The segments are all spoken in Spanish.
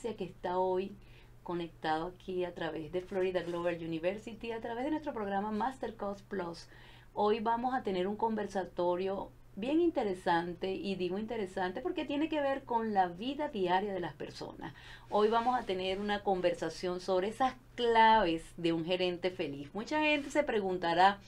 que está hoy conectado aquí a través de Florida Global University, a través de nuestro programa Master Cost Plus. Hoy vamos a tener un conversatorio bien interesante y digo interesante porque tiene que ver con la vida diaria de las personas. Hoy vamos a tener una conversación sobre esas claves de un gerente feliz. Mucha gente se preguntará,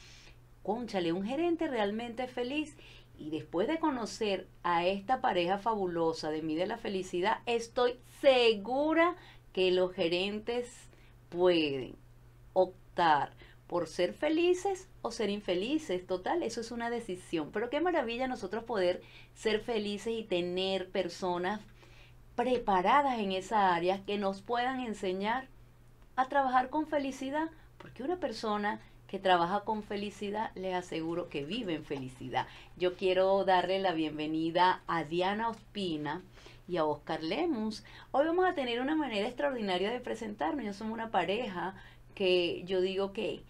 conchale, ¿un gerente realmente feliz? Y después de conocer a esta pareja fabulosa de mí de la felicidad, estoy segura que los gerentes pueden optar por ser felices o ser infelices. Total, eso es una decisión. Pero qué maravilla nosotros poder ser felices y tener personas preparadas en esa área que nos puedan enseñar a trabajar con felicidad. Porque una persona que trabaja con felicidad, le aseguro que vive en felicidad. Yo quiero darle la bienvenida a Diana Ospina y a Oscar Lemus. Hoy vamos a tener una manera extraordinaria de presentarnos. Yo somos una pareja que yo digo que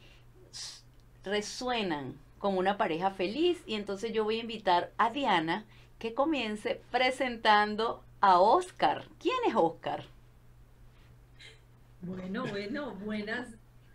resuenan como una pareja feliz y entonces yo voy a invitar a Diana que comience presentando a Oscar. ¿Quién es Oscar? Bueno, bueno, buenas.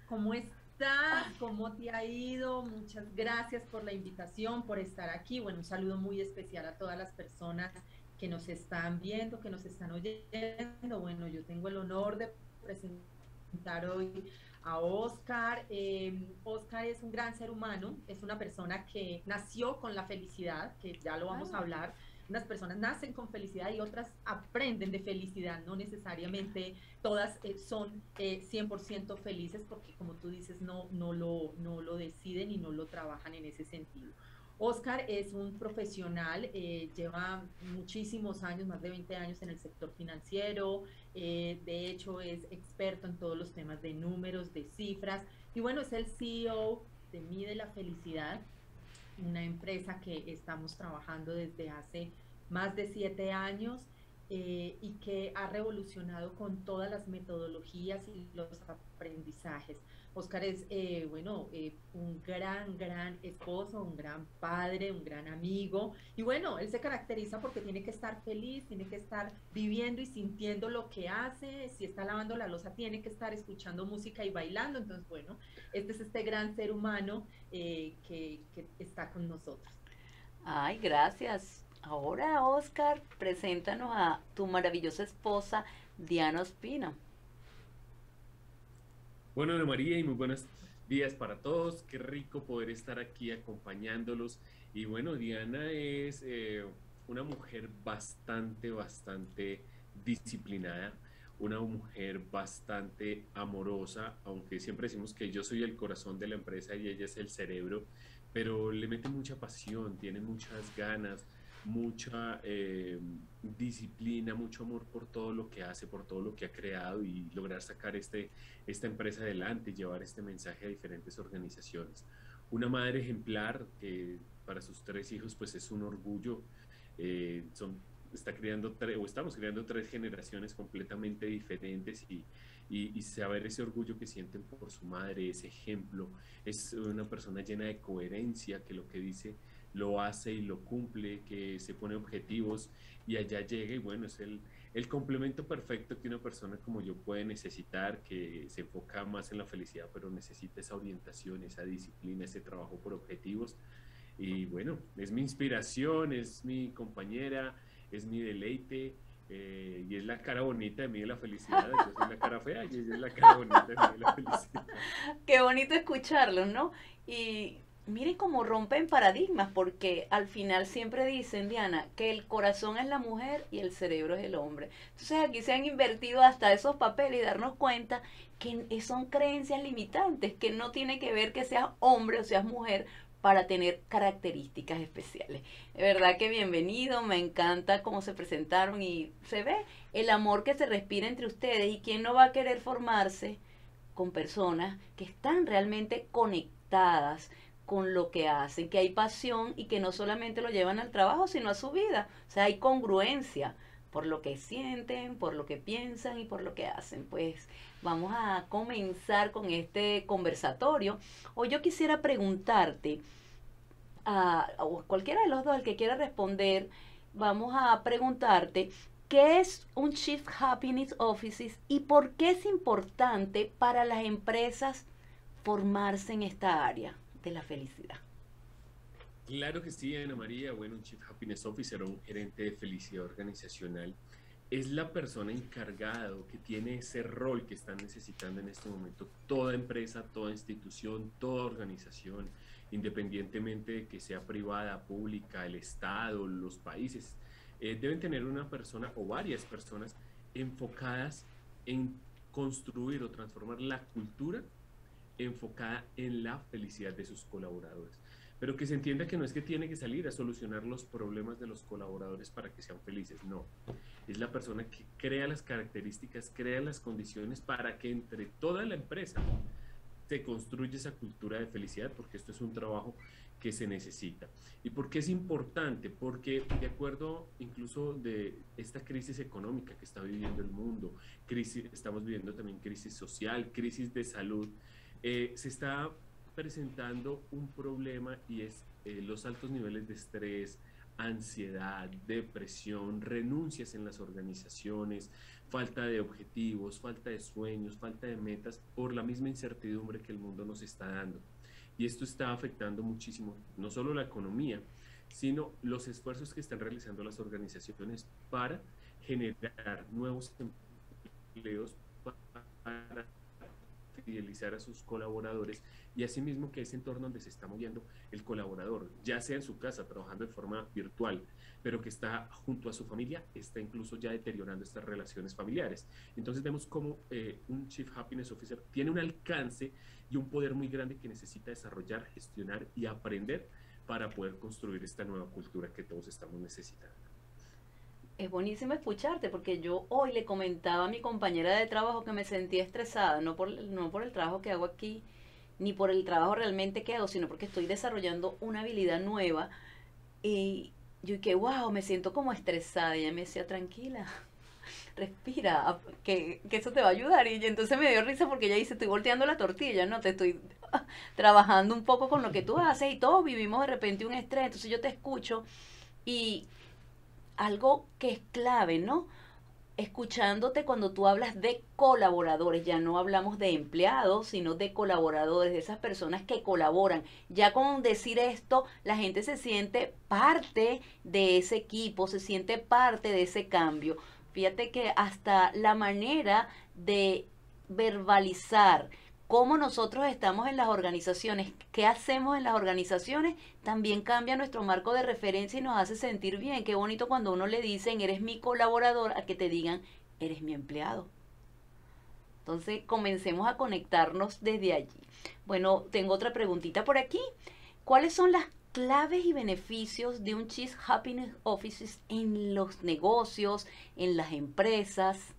¿Cómo estás? ¿Cómo te ha ido? Muchas gracias por la invitación, por estar aquí. Bueno, un saludo muy especial a todas las personas que nos están viendo, que nos están oyendo. Bueno, yo tengo el honor de presentar hoy a Oscar. Eh, Oscar es un gran ser humano, es una persona que nació con la felicidad, que ya lo vamos a hablar. Unas personas nacen con felicidad y otras aprenden de felicidad, no necesariamente todas eh, son 100% eh, felices porque como tú dices, no, no, lo, no lo deciden y no lo trabajan en ese sentido. Oscar es un profesional, eh, lleva muchísimos años, más de 20 años en el sector financiero, eh, de hecho es experto en todos los temas de números, de cifras, y bueno, es el CEO de Mide la Felicidad, una empresa que estamos trabajando desde hace más de siete años eh, y que ha revolucionado con todas las metodologías y los aprendizajes. Oscar es, eh, bueno, eh, un gran, gran esposo, un gran padre, un gran amigo. Y bueno, él se caracteriza porque tiene que estar feliz, tiene que estar viviendo y sintiendo lo que hace. Si está lavando la losa, tiene que estar escuchando música y bailando. Entonces, bueno, este es este gran ser humano eh, que, que está con nosotros. Ay, gracias. Ahora, Oscar, preséntanos a tu maravillosa esposa, Diana Ospina. Bueno, Ana María, y muy buenos días para todos. Qué rico poder estar aquí acompañándolos. Y bueno, Diana es eh, una mujer bastante, bastante disciplinada, una mujer bastante amorosa, aunque siempre decimos que yo soy el corazón de la empresa y ella es el cerebro, pero le mete mucha pasión, tiene muchas ganas, mucha eh, disciplina, mucho amor por todo lo que hace, por todo lo que ha creado y lograr sacar este, esta empresa adelante llevar este mensaje a diferentes organizaciones. Una madre ejemplar que para sus tres hijos pues es un orgullo, eh, son, está creando o estamos creando tres generaciones completamente diferentes y, y, saber ese orgullo que sienten por su madre, ese ejemplo, es una persona llena de coherencia que lo que dice lo hace y lo cumple, que se pone objetivos y allá llega y bueno, es el, complemento perfecto que una persona como yo puede necesitar, que se enfoca más en la felicidad, pero necesita esa orientación, esa disciplina, ese trabajo por objetivos. Y bueno, es mi inspiración, es mi compañera, es mi deleite. Eh, y es la cara bonita de mí de la felicidad, yo soy la cara fea y ella es la cara bonita de mí de la felicidad. Qué bonito escucharlo, ¿no? Y miren cómo rompen paradigmas, porque al final siempre dicen, Diana, que el corazón es la mujer y el cerebro es el hombre. Entonces aquí se han invertido hasta esos papeles y darnos cuenta que son creencias limitantes, que no tiene que ver que seas hombre o seas mujer para tener características especiales. De verdad que bienvenido, me encanta cómo se presentaron y se ve el amor que se respira entre ustedes y quién no va a querer formarse con personas que están realmente conectadas con lo que hacen, que hay pasión y que no solamente lo llevan al trabajo, sino a su vida. O sea, hay congruencia por lo que sienten, por lo que piensan y por lo que hacen. Pues vamos a comenzar con este conversatorio. Hoy yo quisiera preguntarte, a, cualquiera de los dos, el que quiera responder, vamos a preguntarte ¿Qué es un Chief Happiness Officer y por qué es importante para las empresas formarse en esta área la felicidad? Claro que sí, Ana María. Bueno, un Chief Happiness Officer un gerente de felicidad organizacional es la persona encargada que tiene ese rol que están necesitando en este momento toda empresa, toda institución, toda organización, independientemente de que sea privada, pública, el Estado, los países eh, deben tener una persona o varias personas enfocadas en construir o transformar la cultura enfocada en la felicidad de sus colaboradores. Pero que se entienda que no es que tiene que salir a solucionar los problemas de los colaboradores para que sean felices, no. Es la persona que crea las características, crea las condiciones para que entre toda la empresa se construya esa cultura de felicidad, porque esto es un trabajo que se necesita. ¿Y por qué es importante? Porque de acuerdo incluso de esta crisis económica que está viviendo el mundo, crisis, estamos viviendo también crisis social, crisis de salud, eh, se está presentando un problema y es eh, los altos niveles de estrés, ansiedad, depresión, renuncias en las organizaciones, falta de objetivos, falta de sueños, falta de metas por la misma incertidumbre que el mundo nos está dando. Y esto está afectando muchísimo, no solo la economía, sino los esfuerzos que están realizando las organizaciones para generar nuevos empleos, para fidelizar a sus colaboradores y asimismo que ese entorno donde se está moviendo el colaborador, ya sea en su casa trabajando de forma virtual, pero que está junto a su familia, está incluso ya deteriorando estas relaciones familiares. Entonces vemos cómo eh, un Chief Happiness Officer tiene un alcance y un poder muy grande que necesita desarrollar, gestionar y aprender para poder construir esta nueva cultura que todos estamos necesitando. Es buenísimo escucharte porque yo hoy le comentaba a mi compañera de trabajo que me sentía estresada, no por, no por el trabajo que hago aquí, ni por el trabajo realmente que hago, sino porque estoy desarrollando una habilidad nueva. Y yo que, wow, me siento como estresada. Y ella me decía, tranquila, respira, que, eso te va a ayudar. Y entonces me dio risa porque ella dice, estoy volteando la tortilla, ¿no? Te estoy trabajando un poco con lo que tú haces y todos vivimos de repente un estrés. Entonces yo te escucho y algo que es clave, ¿no? Escuchándote cuando tú hablas de colaboradores, ya no hablamos de empleados, sino de colaboradores, de esas personas que colaboran. Ya con decir esto, la gente se siente parte de ese equipo, se siente parte de ese cambio. Fíjate que hasta la manera de verbalizar cómo nosotros estamos en las organizaciones, qué hacemos en las organizaciones, también cambia nuestro marco de referencia y nos hace sentir bien. Qué bonito cuando uno le dicen, eres mi colaborador, a que te digan, eres mi empleado. Entonces, comencemos a conectarnos desde allí. Bueno, tengo otra preguntita por aquí. ¿Cuáles son las claves y beneficios de un Chief Happiness Office en los negocios, en las empresas?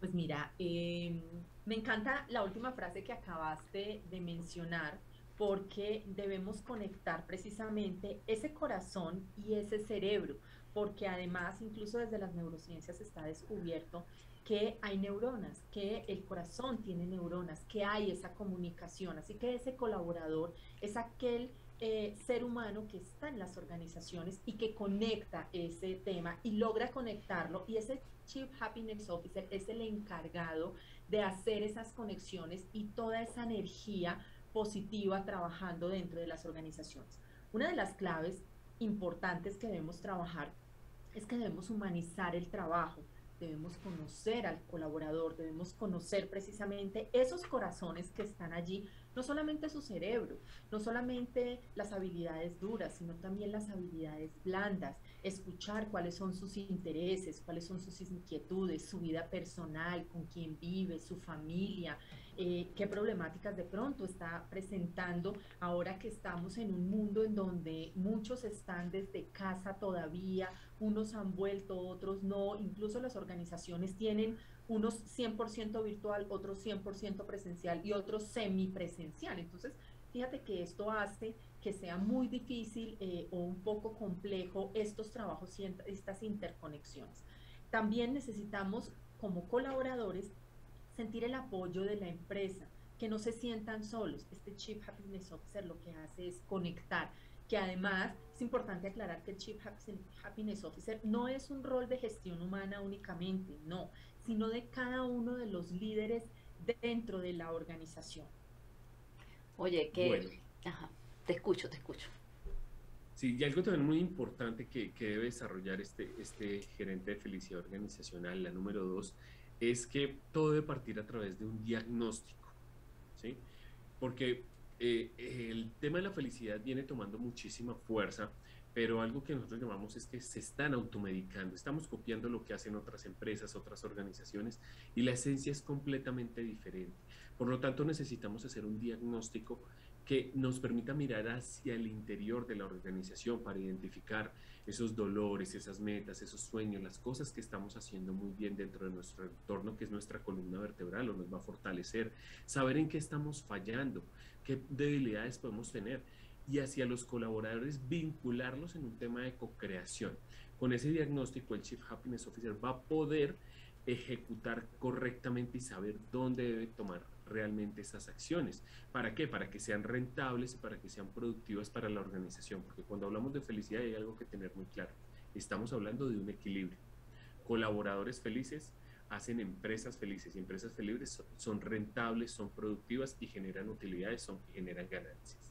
Pues mira, em, me encanta la última frase que acabaste de mencionar porque debemos conectar precisamente ese corazón y ese cerebro, porque además incluso desde las neurociencias está descubierto que hay neuronas, que el corazón tiene neuronas, que hay esa comunicación. Así que ese colaborador es aquel eh, ser humano que está en las organizaciones y que conecta ese tema y logra conectarlo. Y ese Chief Happiness Officer es el encargado de hacer esas conexiones y toda esa energía positiva trabajando dentro de las organizaciones. Una de las claves importantes que debemos trabajar es que debemos humanizar el trabajo debemos conocer al colaborador, debemos conocer precisamente esos corazones que están allí, no solamente su cerebro, no solamente las habilidades duras, sino también las habilidades blandas, escuchar cuáles son sus intereses, cuáles son sus inquietudes, su vida personal, con quién vive, su familia, eh, qué problemáticas de pronto está presentando ahora que estamos en un mundo en donde muchos están desde casa todavía, unos han vuelto, otros no, incluso las organizaciones tienen unos 100% virtual, otros 100% presencial y otros semipresencial. Entonces, fíjate que esto hace que sea muy difícil eh, o un poco complejo estos trabajos y estas interconexiones. También necesitamos como colaboradores sentir el apoyo de la empresa, que no se sientan solos. Este Chief Happiness Officer lo que hace es conectar, que además es importante aclarar que el Chief Happiness Officer no es un rol de gestión humana únicamente, no, sino de cada uno de los líderes dentro de la organización. Oye, que... Ajá, te escucho, te escucho. Sí, y algo también muy importante que, que, debe desarrollar este, este gerente de felicidad organizacional, la número dos, es que todo debe partir a través de un diagnóstico, ¿sí? Porque eh, el tema de la felicidad viene tomando muchísima fuerza, pero algo que nosotros llamamos es que se están automedicando, estamos copiando lo que hacen otras empresas, otras organizaciones, y la esencia es completamente diferente. Por lo tanto, necesitamos hacer un diagnóstico que nos permita mirar hacia el interior de la organización para identificar esos dolores, esas metas, esos sueños, las cosas que estamos haciendo muy bien dentro de nuestro entorno, que es nuestra columna vertebral o nos va a fortalecer, saber en qué estamos fallando, qué debilidades podemos tener y hacia los colaboradores vincularlos en un tema de co-creación. Con ese diagnóstico, el Chief Happiness Officer va a poder ejecutar correctamente y saber dónde debe tomar realmente esas acciones. ¿Para qué? Para que sean rentables y para que sean productivas para la organización. Porque cuando hablamos de felicidad hay algo que tener muy claro. Estamos hablando de un equilibrio. Colaboradores felices hacen empresas felices y empresas felices son rentables, son productivas y generan utilidades, son, generan ganancias.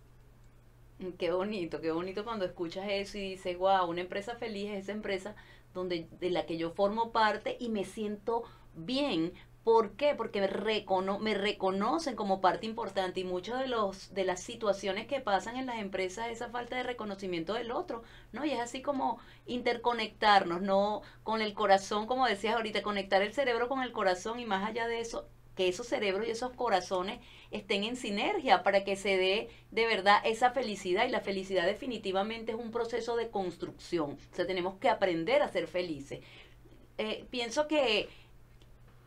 Qué bonito, qué bonito cuando escuchas eso y dices, wow, una empresa feliz es esa empresa donde, de la que yo formo parte y me siento bien ¿Por qué? Porque me, recono me reconocen como parte importante y muchas de, los, de las situaciones que pasan en las empresas es esa falta de reconocimiento del otro, ¿no? Y es así como interconectarnos, ¿no? Con el corazón, como decías ahorita, conectar el cerebro con el corazón y más allá de eso, que esos cerebros y esos corazones estén en sinergia para que se dé de verdad esa felicidad y la felicidad definitivamente es un proceso de construcción, o sea, tenemos que aprender a ser felices. Eh, pienso que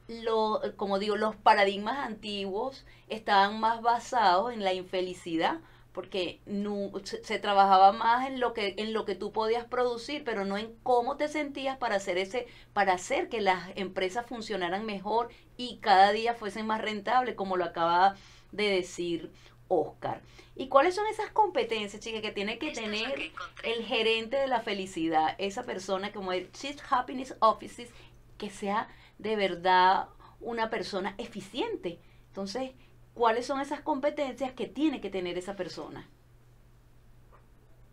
lo, como digo, los paradigmas antiguos estaban más basados en la infelicidad, porque no, se, trabajaba más en lo que en lo que tú podías producir, pero no en cómo te sentías para hacer ese para hacer que las empresas funcionaran mejor y cada día fuesen más rentables, como lo acaba de decir Oscar. ¿Y cuáles son esas competencias, chicas, que tiene que tener el gerente de la felicidad, esa persona como el Chief Happiness Officer, que sea de verdad una persona eficiente. Entonces, ¿cuáles son esas competencias que tiene que tener esa persona?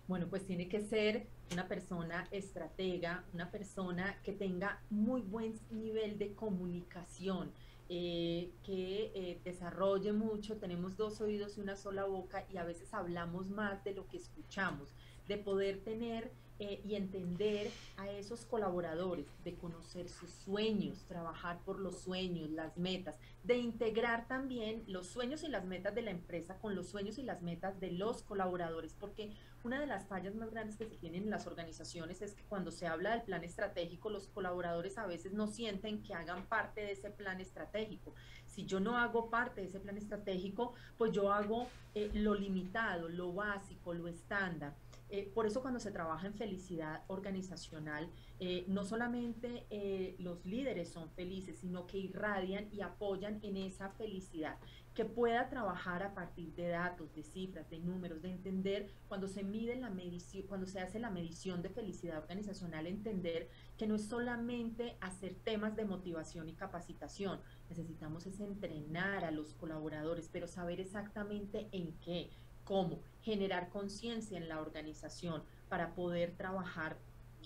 Bueno, pues tiene que ser una persona estratega, una persona que tenga muy buen nivel de comunicación, eh, que eh, desarrolle mucho, tenemos dos oídos y una sola boca y a veces hablamos más de lo que escuchamos, de poder tener eh, y entender a esos colaboradores, de conocer sus sueños, trabajar por los sueños, las metas, de integrar también los sueños y las metas de la empresa con los sueños y las metas de los colaboradores, porque una de las fallas más grandes que se tienen en las organizaciones es que cuando se habla del plan estratégico, los colaboradores a veces no sienten que hagan parte de ese plan estratégico. Si yo no hago parte de ese plan estratégico, pues yo hago eh, lo limitado, lo básico, lo estándar. Eh, por eso cuando se trabaja en felicidad organizacional, eh, no solamente eh, los líderes son felices, sino que irradian y apoyan en esa felicidad, que pueda trabajar a partir de datos, de cifras, de números, de entender cuando se mide la medición, cuando se hace la medición de felicidad organizacional, entender que no es solamente hacer temas de motivación y capacitación, necesitamos es entrenar a los colaboradores, pero saber exactamente en qué, cómo generar conciencia en la organización para poder trabajar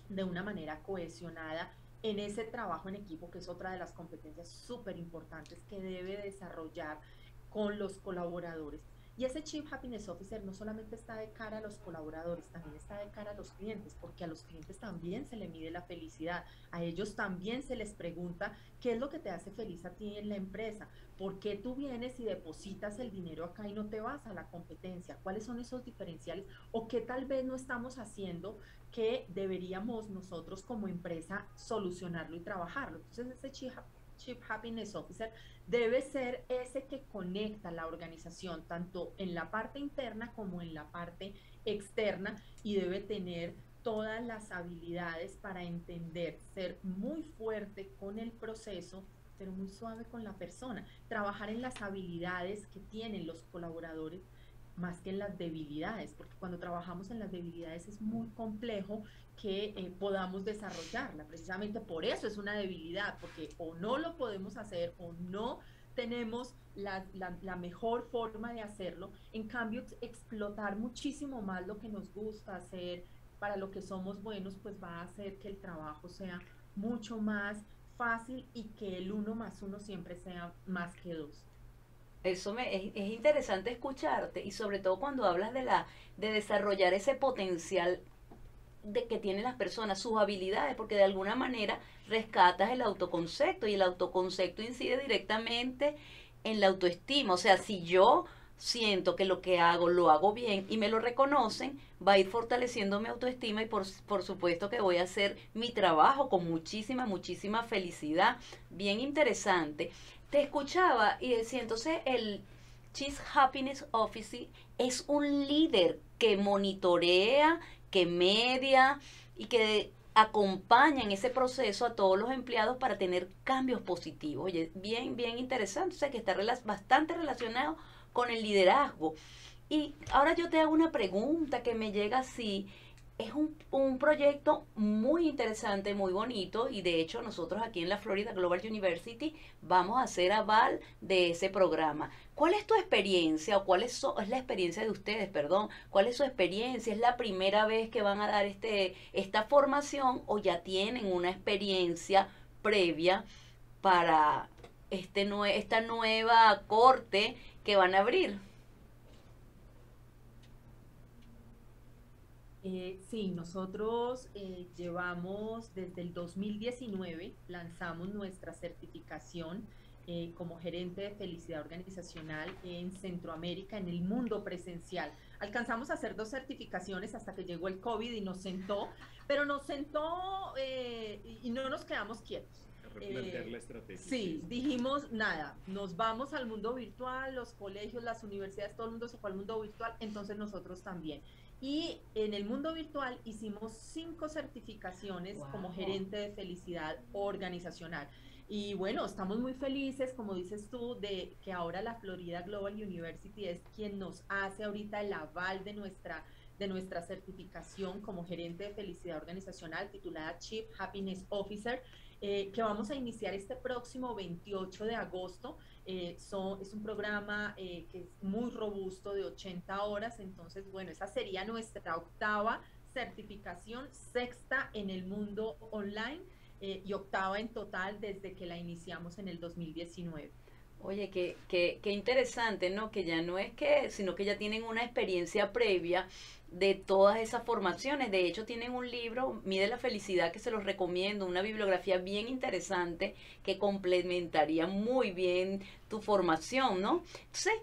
de una manera cohesionada en ese trabajo en equipo, que es otra de las competencias súper importantes que debe desarrollar con los colaboradores. Y ese Chief Happiness Officer no solamente está de cara a los colaboradores, también está de cara a los clientes, porque a los clientes también se le mide la felicidad, a ellos también se les pregunta qué es lo que te hace feliz a ti en la empresa, por qué tú vienes y depositas el dinero acá y no te vas a la competencia, cuáles son esos diferenciales o qué tal vez no estamos haciendo que deberíamos nosotros como empresa solucionarlo y trabajarlo. Entonces ese Chief Chief Happiness Officer debe ser ese que conecta la organización tanto en la parte interna como en la parte externa y debe tener todas las habilidades para entender, ser muy fuerte con el proceso, pero muy suave con la persona, trabajar en las habilidades que tienen los colaboradores más que en las debilidades, porque cuando trabajamos en las debilidades es muy complejo que eh, podamos desarrollarla. Precisamente por eso es una debilidad, porque o no lo podemos hacer o no tenemos la, la, mejor forma de hacerlo. En cambio, explotar muchísimo más lo que nos gusta hacer, para lo que somos buenos, pues va a hacer que el trabajo sea mucho más fácil y que el uno más uno siempre sea más que dos. Eso me, es, es, interesante escucharte y sobre todo cuando hablas de la de desarrollar ese potencial de que tienen las personas, sus habilidades, porque de alguna manera rescatas el autoconcepto y el autoconcepto incide directamente en la autoestima. O sea, si yo siento que lo que hago lo hago bien y me lo reconocen, va a ir fortaleciendo mi autoestima y por, por, supuesto que voy a hacer mi trabajo con muchísima, muchísima felicidad. Bien interesante. Te escuchaba y decía, entonces el Chief Happiness Office es un líder que monitorea, que media y que acompaña en ese proceso a todos los empleados para tener cambios positivos. Oye, bien, bien interesante, o sea que está bastante relacionado con el liderazgo. Y ahora yo te hago una pregunta que me llega así. Es un, un, proyecto muy interesante, muy bonito y de hecho nosotros aquí en la Florida Global University vamos a ser aval de ese programa. ¿Cuál es tu experiencia o cuál es, es la experiencia de ustedes, perdón? ¿Cuál es su experiencia? ¿Es la primera vez que van a dar este, esta formación o ya tienen una experiencia previa para este, esta nueva corte que van a abrir. Eh, sí, nosotros eh, llevamos desde el 2019, lanzamos nuestra certificación eh, como gerente de felicidad organizacional en Centroamérica, en el mundo presencial. Alcanzamos a hacer dos certificaciones hasta que llegó el COVID y nos sentó, pero nos sentó y no nos quedamos quietos replantear la estrategia. Sí, dijimos, nada, nos vamos al mundo virtual, los colegios, las universidades, todo el mundo se fue al mundo virtual, entonces nosotros también. Y en el mundo virtual hicimos cinco certificaciones como gerente de felicidad organizacional. Y bueno, estamos muy felices, como dices tú, de que ahora la Florida Global University es quien nos hace ahorita el aval de nuestra de nuestra certificación como gerente de felicidad organizacional titulada Chief Happiness Officer. Eh, que vamos a iniciar este próximo 28 de agosto. Eh, son, es un programa eh, que es muy robusto de 80 horas, entonces, bueno, esa sería nuestra octava certificación, sexta en el mundo online y octava en total desde que la iniciamos en el 2019. Oye, qué, qué, qué interesante, ¿no? Que ya no es que, sino que ya tienen una experiencia previa de todas esas formaciones. De hecho, tienen un libro, Mide la Felicidad, que se los recomiendo, una bibliografía bien interesante que complementaría muy bien tu formación, ¿no? Entonces,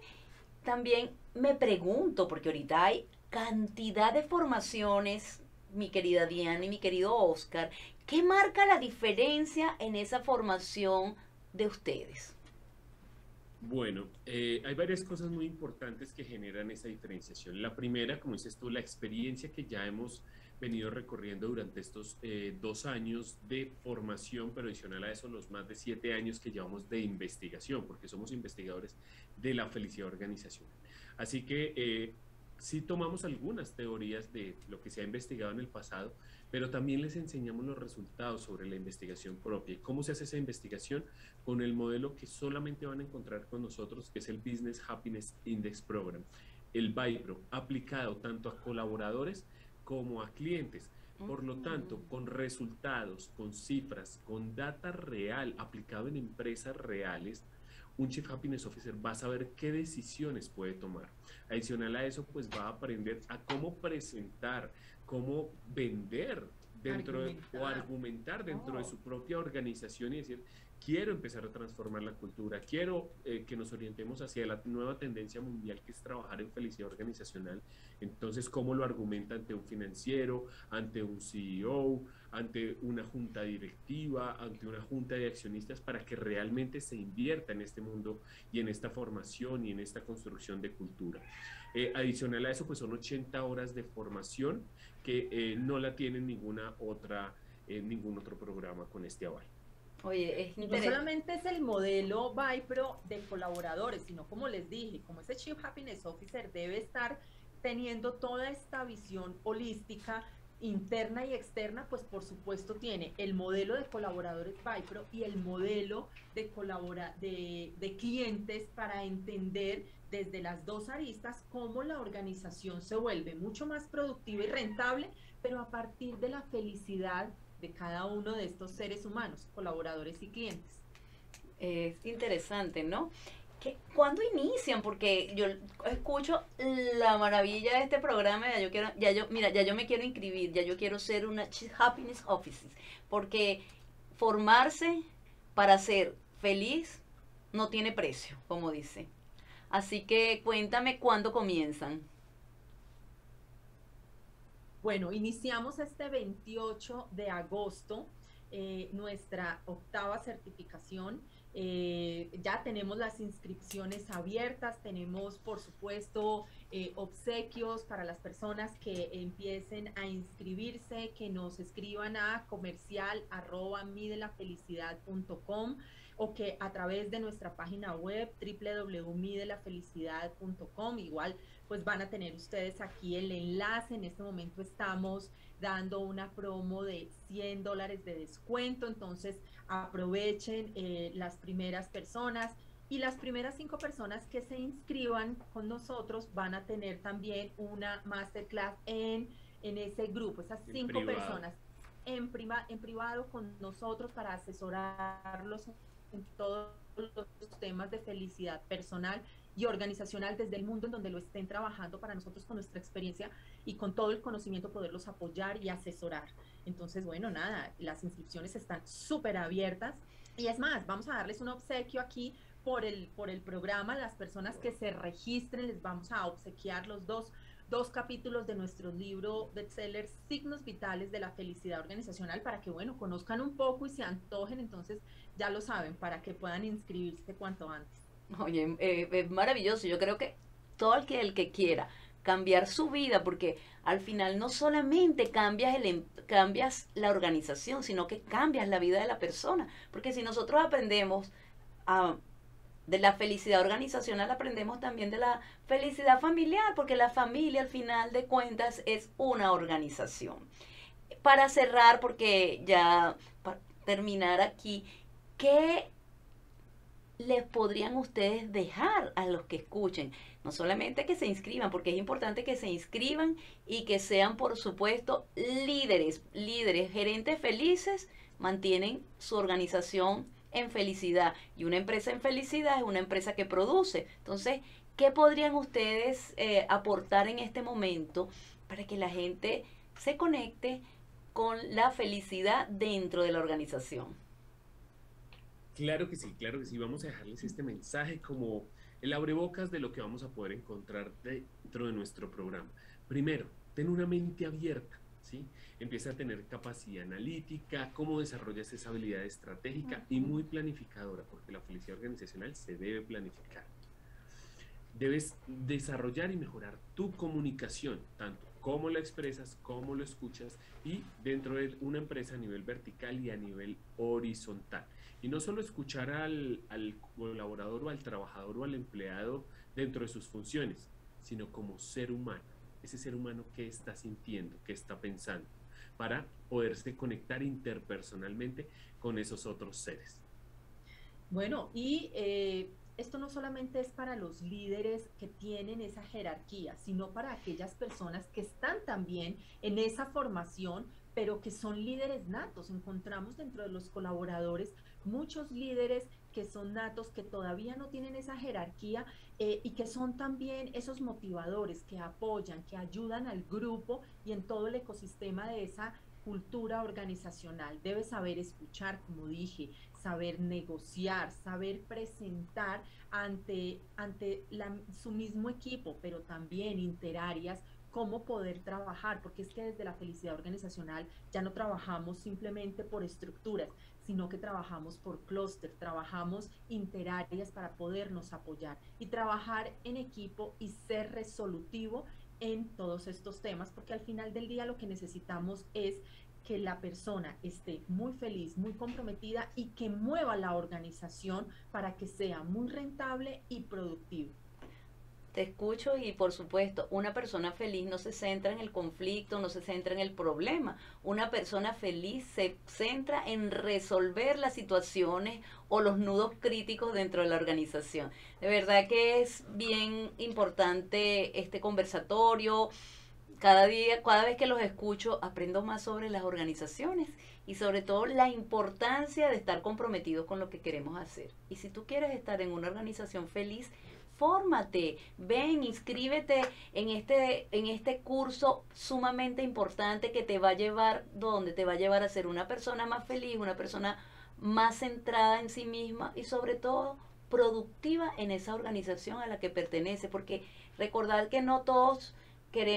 también me pregunto, porque ahorita hay cantidad de formaciones, mi querida Diana y mi querido Oscar, ¿qué marca la diferencia en esa formación de ustedes? Bueno, eh, hay varias cosas muy importantes que generan esa diferenciación. La primera, como dices tú, la experiencia que ya hemos venido recorriendo durante estos eh, dos años de formación, pero adicional a eso los más de siete años que llevamos de investigación, porque somos investigadores de la felicidad organizacional. Así que eh, sí tomamos algunas teorías de lo que se ha investigado en el pasado, pero también les enseñamos los resultados sobre la investigación propia. ¿Cómo se hace esa investigación? Con el modelo que solamente van a encontrar con nosotros, que es el Business Happiness Index Program, el BIPRO, aplicado tanto a colaboradores como a clientes. Por lo tanto, con resultados, con cifras, con data real aplicado en empresas reales, un Chief Happiness Officer va a saber qué decisiones puede tomar. Adicional a eso, pues va a aprender a cómo presentar cómo vender dentro o argumentar dentro de oh. su propia organización y decir, quiero empezar a transformar la cultura, quiero eh, que nos orientemos hacia la nueva tendencia mundial que es trabajar en felicidad organizacional. Entonces, ¿cómo lo argumenta ante un financiero, ante un CEO, ante una junta directiva, ante una junta de accionistas para que realmente se invierta en este mundo y en esta formación y en esta construcción de cultura? Eh, adicional a eso, pues son 80 horas de formación que eh, no la tiene ninguna otra, eh, ningún otro programa con este aval. Oye, es no solamente es el modelo Vipro de colaboradores, sino como les dije, como ese Chief Happiness Officer debe estar teniendo toda esta visión holística interna y externa, pues por supuesto tiene el modelo de colaboradores Vipro y el modelo de, colabora de, de clientes para entender desde las dos aristas cómo la organización se vuelve mucho más productiva y rentable, pero a partir de la felicidad de cada uno de estos seres humanos, colaboradores y clientes. Es interesante, ¿no? ¿Cuándo inician? Porque yo escucho la maravilla de este programa, ya yo quiero, ya yo, mira, ya yo me quiero inscribir, ya yo quiero ser una Happiness Office, porque formarse para ser feliz no tiene precio, como dice. Así que cuéntame cuándo comienzan. Bueno, iniciamos este 28 de agosto eh, nuestra octava certificación. Eh, ya tenemos las inscripciones abiertas, tenemos por supuesto eh, obsequios para las personas que empiecen a inscribirse, que nos escriban a comercial arroba midelafelicidad.com o que a través de nuestra página web www.midelafelicidad.com igual pues van a tener ustedes aquí el enlace. En este momento estamos dando una promo de 100 dólares de descuento, entonces aprovechen eh, las primeras personas y las primeras cinco personas que se inscriban con nosotros van a tener también una masterclass en, en ese grupo, esas cinco personas en, prima, en privado con nosotros para asesorarlos en todos los temas de felicidad personal y organizacional desde el mundo en donde lo estén trabajando para nosotros con nuestra experiencia y con todo el conocimiento poderlos apoyar y asesorar. Entonces, bueno, nada, las inscripciones están súper abiertas y es más, vamos a darles un obsequio aquí por el, por el programa. Las personas que se registren les vamos a obsequiar los dos, dos capítulos de nuestro libro bestseller Signos Vitales de la Felicidad Organizacional para que, bueno, conozcan un poco y se antojen. Entonces, ya lo saben, para que puedan inscribirse cuanto antes. Oye, eh, es maravilloso. Yo creo que todo el que, el que quiera cambiar su vida, porque al final no solamente cambias, el, em, cambias la organización, sino que cambias la vida de la persona. Porque si nosotros aprendemos a, de la felicidad organizacional, aprendemos también de la felicidad familiar, porque la familia al final de cuentas es una organización. Para cerrar, porque ya para terminar aquí, ¿qué les podrían ustedes dejar a los que escuchen? No solamente que se inscriban, porque es importante que se inscriban y que sean, por supuesto, líderes, líderes, gerentes felices, mantienen su organización en felicidad. Y una empresa en felicidad es una empresa que produce. Entonces, ¿qué podrían ustedes eh, aportar en este momento para que la gente se conecte con la felicidad dentro de la organización? Claro que sí, claro que sí. Vamos a dejarles este mensaje como el abrebocas de lo que vamos a poder encontrar dentro de nuestro programa. Primero, ten una mente abierta, ¿sí? Empieza a tener capacidad analítica, cómo desarrollas esa habilidad estratégica y muy planificadora, porque la felicidad organizacional se debe planificar. Debes desarrollar y mejorar tu comunicación, tanto cómo la expresas, cómo lo escuchas y dentro de una empresa a nivel vertical y a nivel horizontal. Y no solo escuchar al, colaborador o al trabajador o al empleado dentro de sus funciones, sino como ser humano. Ese ser humano que está sintiendo, que está pensando, para poderse conectar interpersonalmente con esos otros seres. Bueno, y eh, esto no solamente es para los líderes que tienen esa jerarquía, sino para aquellas personas que están también en esa formación, pero que son líderes natos. Encontramos dentro de los colaboradores muchos líderes que son natos, que todavía no tienen esa jerarquía eh, y que son también esos motivadores que apoyan, que ayudan al grupo y en todo el ecosistema de esa cultura organizacional. Debe saber escuchar, como dije, saber negociar, saber presentar ante, ante su mismo equipo, pero también interáreas cómo poder trabajar, porque es que desde la felicidad organizacional ya no trabajamos simplemente por estructuras, sino que trabajamos por clúster, trabajamos interáreas para podernos apoyar y trabajar en equipo y ser resolutivo en todos estos temas, porque al final del día lo que necesitamos es que la persona esté muy feliz, muy comprometida y que mueva la organización para que sea muy rentable y productivo. Te escucho y por supuesto, una persona feliz no se centra en el conflicto, no se centra en el problema. Una persona feliz se centra en resolver las situaciones o los nudos críticos dentro de la organización. De verdad que es bien importante este conversatorio. Cada día, cada vez que los escucho, aprendo más sobre las organizaciones y sobre todo la importancia de estar comprometidos con lo que queremos hacer. Y si tú quieres estar en una organización feliz, fórmate, ven, inscríbete en este, en este curso sumamente importante que te va a llevar, donde te va a llevar a ser una persona más feliz, una persona más centrada en sí misma y sobre todo productiva en esa organización a la que pertenece, porque recordar que no todos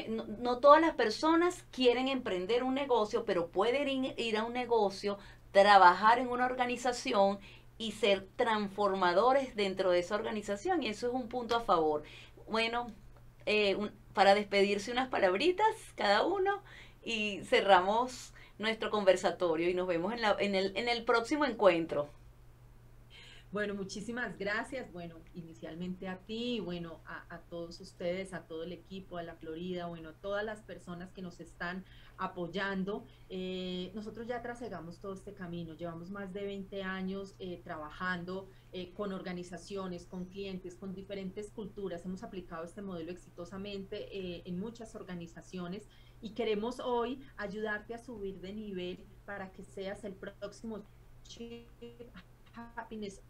no, todas las personas quieren emprender un negocio, pero pueden ir a un negocio, trabajar en una organización y ser transformadores dentro de esa organización y eso es un punto a favor. Bueno, eh, para despedirse unas palabritas cada uno y cerramos nuestro conversatorio y nos vemos en, la, en, el, en el próximo encuentro. Bueno, muchísimas gracias. Bueno, inicialmente a ti, bueno, a, todos ustedes, a todo el equipo, a la Florida, bueno, a todas las personas que nos están apoyando. Eh, nosotros ya trasegamos todo este camino, llevamos más de 20 años eh, trabajando eh, con organizaciones, con clientes, con diferentes culturas. Hemos aplicado este modelo exitosamente en muchas organizaciones y queremos hoy ayudarte a subir de nivel para que seas el próximo Happiness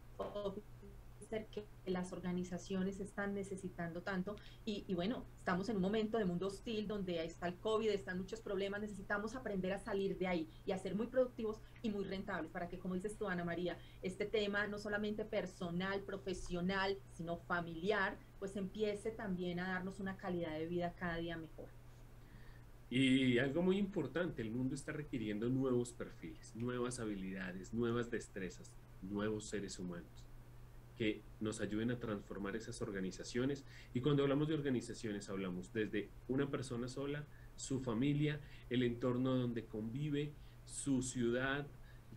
que las organizaciones están necesitando tanto. Y, bueno, estamos en un momento de mundo hostil donde está el COVID, están muchos problemas, necesitamos aprender a salir de ahí y a ser muy productivos y muy rentables para que, como dices tú, Ana María, este tema no solamente personal, profesional, sino familiar, pues empiece también a darnos una calidad de vida cada día mejor. Y algo muy importante, el mundo está requiriendo nuevos perfiles, nuevas habilidades, nuevas destrezas, nuevos seres humanos que nos ayuden a transformar esas organizaciones. Y cuando hablamos de organizaciones, hablamos desde una persona sola, su familia, el entorno donde convive, su ciudad,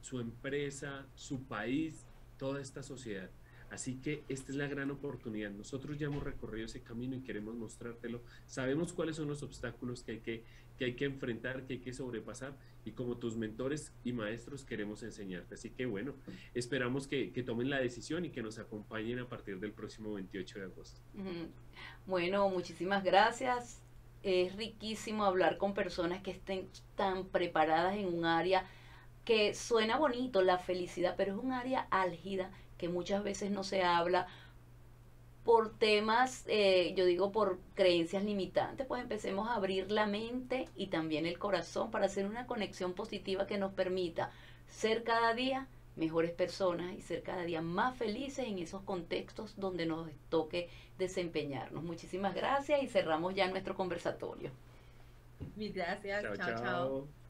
su empresa, su país, toda esta sociedad. Así que esta es la gran oportunidad. Nosotros ya hemos recorrido ese camino y queremos mostrártelo. Sabemos cuáles son los obstáculos que hay que, que, hay que enfrentar, que hay que sobrepasar y como tus mentores y maestros queremos enseñarte. Así que bueno, esperamos que, que tomen la decisión y que nos acompañen a partir del próximo 28 de agosto. Bueno, muchísimas gracias. Es riquísimo hablar con personas que estén tan preparadas en un área que suena bonito, la felicidad, pero es un área álgida que muchas veces no se habla por temas, eh, yo digo por creencias limitantes, pues empecemos a abrir la mente y también el corazón para hacer una conexión positiva que nos permita ser cada día mejores personas y ser cada día más felices en esos contextos donde nos toque desempeñarnos. Muchísimas gracias y cerramos ya nuestro conversatorio. Gracias, chao. chao.